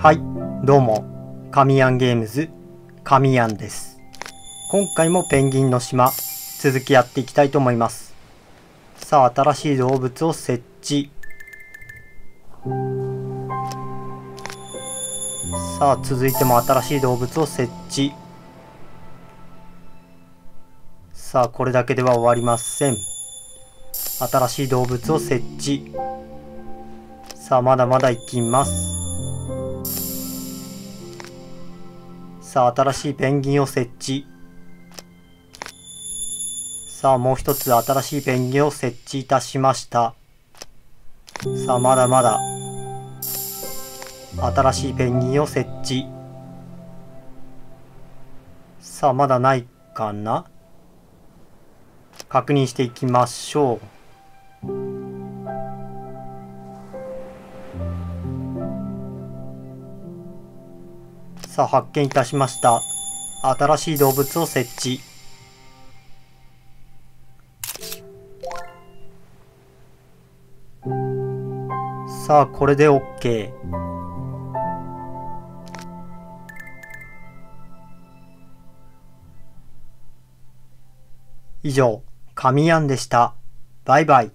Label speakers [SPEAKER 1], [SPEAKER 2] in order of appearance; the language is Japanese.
[SPEAKER 1] はい、どうも、神ヤンゲームズ、神ヤンです。今回もペンギンの島、続きやっていきたいと思います。さあ、新しい動物を設置。さあ、続いても新しい動物を設置。さあ、これだけでは終わりません。新しい動物を設置。さあ、まだまだ行きます。さあ、新しいペンギンを設置。さあ、もう一つ新しいペンギンを設置いたしました。さあ、まだまだ。新しいペンギンを設置。さあ、まだないかな？確認していきましょう。さあ、発見いたしました。新しい動物を設置。さあ、これで OK。以上、神ヤンでした。バイバイ。